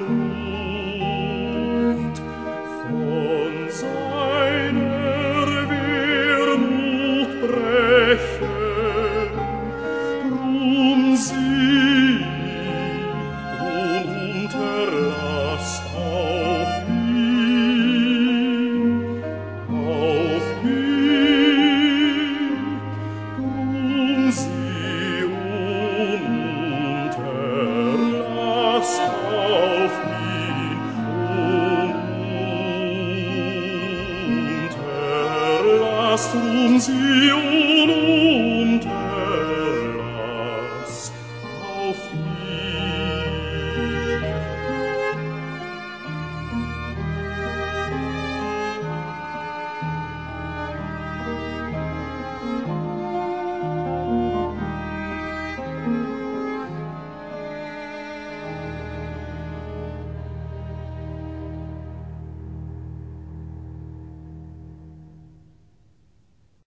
with. castrum Sion und Hellas, auf